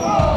Oh!